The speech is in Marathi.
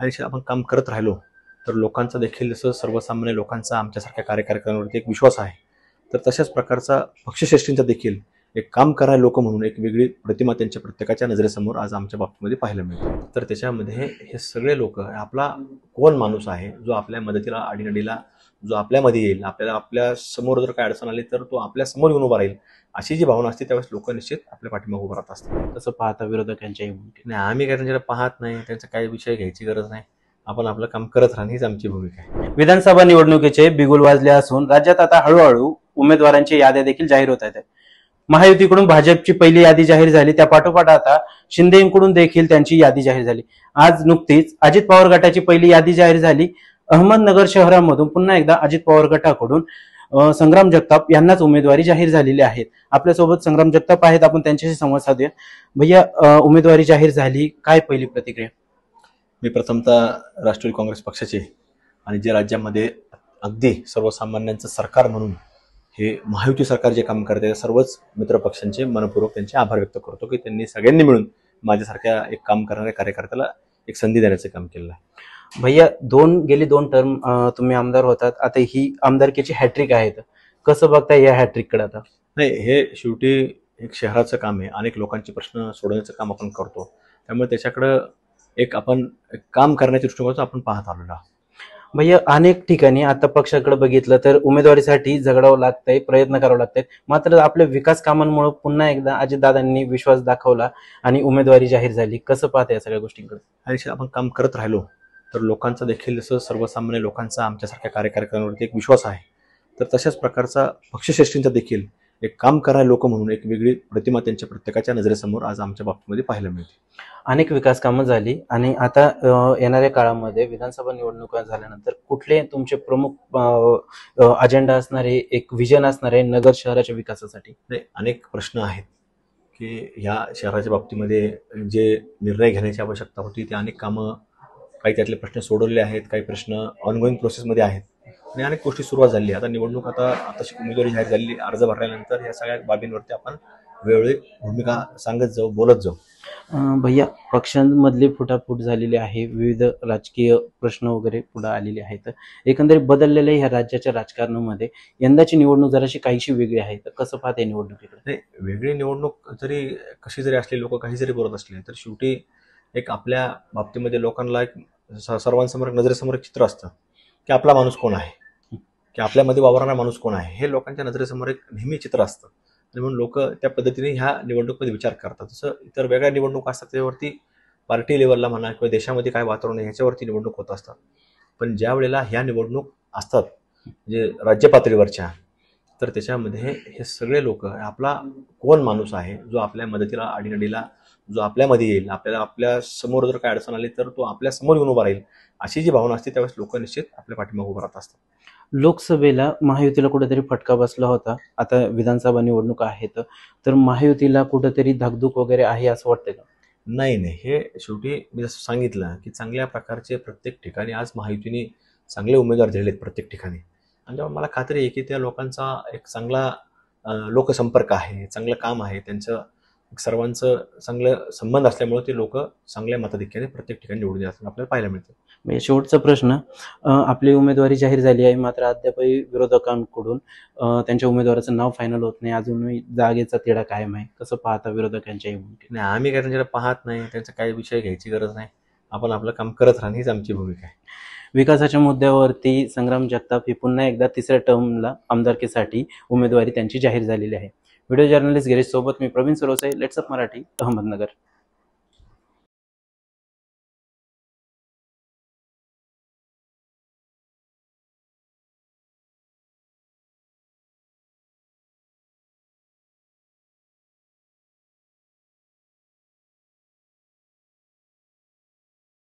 आणि आपण काम करत राहिलो तर लोकांचा देखील जसं सर्वसामान्य लोकांचा आमच्यासारख्या कार्यकर्त्यांवरती एक विश्वास आहे तर तशाच प्रकारचा पक्षश्रेष्ठींचा देखील एक काम करणारे लोक म्हणून एक वेगळी प्रतिमा त्यांच्या प्रत्येकाच्या नजरेसमोर आज आमच्या बाबतीमध्ये पाहायला मिळते. तर त्याच्यामध्ये हे सगळे लोक आपला कोण माणूस आहे जो आपल्या मदतीला अडीनडीला जो आपल्यामध्ये येईल आपल्याला आपल्यासमोर जर काय अडचण आली तर तो आपल्यासमोर येऊन उभा राहील अशी जी भावना असते त्यावेळेस लोक निश्चित आपल्या पाठीमागे उभं राहत असतात. कसं पाहता विरोधकांच्या या भूमिकेत? नाही आम्ही काय त्यांच्याकडे पाहत नाही त्यांचा काही विषय घ्यायची गरज नाही. आपण आपलं काम करत राहणं हीच आमची भूमिका आहे. विधानसभा निवडणुकीचे बिगुल वाजले असून राज्यात आता हळूहळू उमेदवारांची याद्या देखील जाहीर होत आहेत. महायुतीकडून भाजपची पहिली यादी जाहीर झाली. त्या पाठोपाठ आता शिंदेकडून देखील त्यांची यादी जाहीर झाली. आज नुकतीच अजित पवार गटाची पहिली यादी जाहीर झाली. अहमदनगर शहरामधून पुन्हा एकदा अजित पवार गटाकडून संग्राम जगताप यांनाच उमेदवारी जाहीर झालेली आहे आपल्यासोबत संग्राम जगताप आहेत. आपण त्यांच्याशी संवाद साधूया. भैया उमेदवारी जाहीर झाली. काय पहिली प्रतिक्रिया? मी प्रथमतः राष्ट्रवादी काँग्रेस पक्षाचे आणि जे राज्यामध्ये अगदी सर्वसामान्यांचं सरकार म्हणून हे महायुती सरकार जे काम करते सर्वच मित्र पक्षांचे मनपूर्वक त्यांचे आभार व्यक्त करतो की त्यांनी सगळ्यांनी मिळून माझ्यासारख्या एक काम करणाऱ्या कार्यकर्त्याला एक संधी देण्याचं काम केलेलं आहे. भैया दोन गेली दोन टर्म तुम्ही आमदार होतात. आता ही आमदारकीची हॅट्रिक आहेत कसं बघताय या हॅट्रिककडे आता? नाही हे शेवटी एक शहराचं काम आहे. अनेक लोकांचे प्रश्न सोडवण्याचं काम आपण करतो. त्यामुळे त्याच्याकडं एक आपण काम करण्याच्या दृष्टिकोनातून आपण पाहत आलेलो आहोत. भैया अनेक ठिकाणी आता पक्षाकडे बघितलं तर उमेदवारीसाठी झगडावं लागतंय प्रयत्न करावं लागतात मात्र आपल्या विकास कामांमुळे पुन्हा एकदा अजितदादांनी विश्वास दाखवला आणि उमेदवारी जाहीर झाली. कसं पाहता या सगळ्या गोष्टींकडे? आणि आपण काम करत राहिलो तर लोकांचा देखील जसं सर्वसामान्य लोकांचा आमच्यासारख्या कार्यकर्त्यांवरती एक विश्वास आहे. तर तशाच प्रकारचा पक्षश्रेष्ठींचा देखील एक काम करणारे लोक म्हणून एक वेगळी प्रतिमा त्यांच्या प्रत्येकाच्या नजरेसमोर आज आमच्या बाबतीमध्ये पाहायला मिळते. अनेक विकास कामं झाली आणि आता येणाऱ्या काळामध्ये विधानसभा निवडणुका झाल्यानंतर कुठले तुमचे प्रमुख अजेंडा असणारे एक विजन असणारे नगर शहराच्या विकासासाठी? नाही अनेक प्रश्न आहेत की ह्या शहराच्या बाबतीमध्ये जे निर्णय घेण्याची आवश्यकता होती ते अनेक कामं काही त्यातले प्रश्न सोडवले आहेत काही प्रश्न ऑनगोईंग प्रोसेसमध्ये आहेत. आणि अनेक गोष्टी सुरुवात झाली. आता निवडणूक आता आताशी उमेदवारी जाहीर झालेली अर्ज भरल्यानंतर या सगळ्या बाबींवरती आपण वेळोवेळी भूमिका सांगत जाऊ बोलत जाऊ. भैया पक्षांमधली फुटाफूट झालेली आहे विविध राजकीय प्रश्न वगैरे पुढे आलेले आहेत. एकंदरीत बदललेल्या ह्या राज्याच्या राजकारणामध्ये यंदाची निवडणूक जराशी काहीशी वेगळी आहे तर कसं पाहते निवडणुकीकडे? नाही वेगळी निवडणूक जरी कशी जरी असली लोक काही जरी बोलत असले तर शेवटी एक आपल्या बाबतीमध्ये लोकांना एक सर्वांसमोर नजरेसमोर चित्र असतं की आपला माणूस कोण आहे? की आपल्यामध्ये वावरणारा माणूस कोण आहे? हे लोकांच्या नजरेसमोर एक नेहमी चित्र असतं. आणि म्हणून लोक त्या पद्धतीने ह्या निवडणुकीमध्ये विचार करतात. जसं इतर वेगळ्या निवडणूक असतात त्याच्यावरती पार्टी लेवलला म्हणा किंवा देशामध्ये काय वातावरण आहे ह्याच्यावरती निवडणूक होत असतात. पण ज्या वेळेला ह्या निवडणूक असतात म्हणजे राज्य पातळीवरच्या तर त्याच्यामध्ये हे सगळे लोक आपला कोण माणूस आहे जो आपल्या मदतीला आडीनडीला जो आपल्यामध्ये येईल आपल्याला आपल्यासमोर जर काय अडचण आली तर तो आपल्यासमोर येऊन उभा राहील अशी जी भावना असते त्यावेळेस लोक निश्चित आपल्या पाठीमागे उभा राहत असतात. लोकसभेला महायुतीला कुठेतरी फटका बसला होता. आता विधानसभा निवडणूक आहेत. तर महायुतीला कुठेतरी धाकधूक वगैरे आहे असं वाटतं का? नाही नाही. हे शेवटी मी जसं सांगितलं की चांगल्या प्रकारचे प्रत्येक ठिकाणी आज महायुतीने चांगले उमेदवार दिलेले आहेत प्रत्येक ठिकाणी. आणि तेव्हा मला खात्री आहे की त्या लोकांचा एक चांगला लोकसंपर्क आहे चांगलं काम आहे. त्यांचं सर्वांचं चांगलं संबंध असल्यामुळे ते लोक चांगल्या मताधिक्याने प्रत्येक ठिकाणी निवडून येतात आपल्याला पाहायला मिळतं. म्हणजे शेवटचा प्रश्न आपली उमेदवारी जाहीर झाली आहे मात्र अद्यापही विरोधकांकडून त्यांच्या उमेदवाराचं नाव फायनल होत नाही अजूनही जागेचा तिढा कायम आहे. कसं पाहता विरोधकांच्या? नाही आम्ही काय त्यांच्याकडे पाहत नाही त्यांचा काही विषय घ्यायची गरज नाही. आपण आपलं काम करत राहणं हीच आमची भूमिका आहे. विकासाच्या मुद्द्यावरती संग्राम जगताप ही पुन्हा एकदा तिसऱ्या टर्मला आमदारकीसाठी उमेदवारी त्यांची जाहीर झालेली आहे. व्हिडिओ जर्नलिस्ट गिरीश सोबत मी प्रवीण सरोसे. लेट्सअप मराठी अहमदनगर.